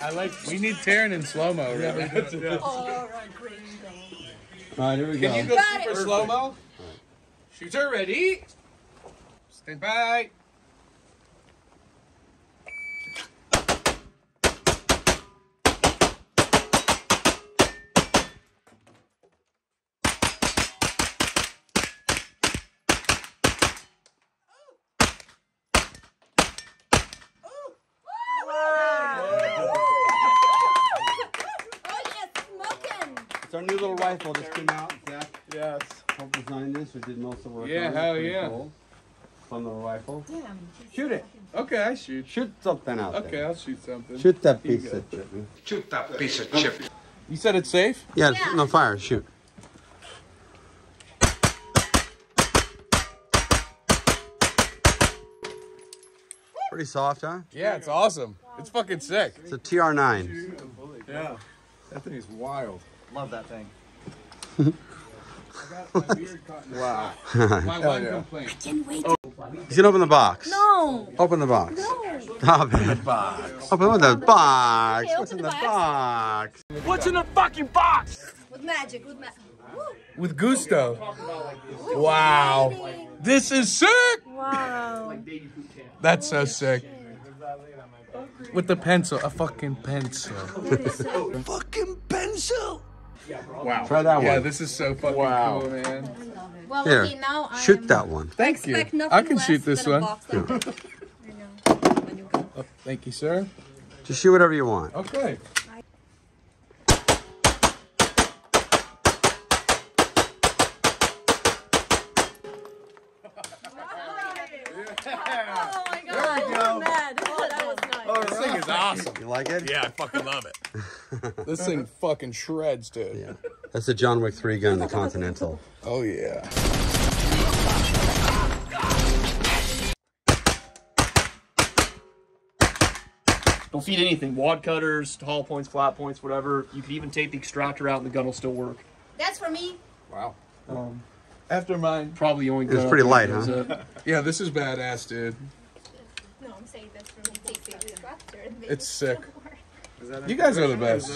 I like. We need Taran in slow mo. Right now. All right, great. All right, here we go. Can you go Got super slow mo? Shooter ready. Stand by. Oh yes, smoking. It's our new little rifle just came out. Zach Yes. helped design this or did most of the work. Yeah, on it. hell Pretty yeah. Cool. Fun little rifle. Damn. Shoot it. Okay, I shoot. Shoot something out Okay, there. Okay, I'll shoot something. Shoot that piece of shit. man. Shoot that piece of chip. You said it's safe? Yeah, Yeah. no fire. Shoot. Pretty soft, huh? Yeah, it's awesome. It's fucking sick. It's a TR9. Yeah. That thing is wild. Love that thing. Wow. My one yeah. complaint. Can't wait. He's gonna open the box. No. Open the box. No. Stop it. Box. Open the box. Okay, What's in open the the box? What's in the fucking box? With magic, with magic. With gusto. Wow. This is sick. Wow. That's so sick. With the pencil, a fucking pencil. Fucking pencil. Wow. Try that Yeah, one. Yeah, this is so fucking Wow. cool, man. Well, Here, okay, now I shoot that one. Thank you. I can shoot this one. box like this. I know. When you. Oh, thank you, sir. Just shoot whatever you want. Okay. Oh my god. I'm mad. Oh, that was nice. This thing is awesome. You like it? Yeah, I fucking love it. this thing fucking shreds, dude. Yeah. That's the John Wick 3 gun, the Continental. Oh yeah. Don't feed anything. Wad cutters, tall points, flat points, whatever. You could even take the extractor out and the gun will still work. That's for me. Wow. Um, after mine. Probably the only It was pretty light, huh? that. Yeah, this is badass, dude. No, I'm saying that's for me. Take the extractor It's sick. You guys are the best.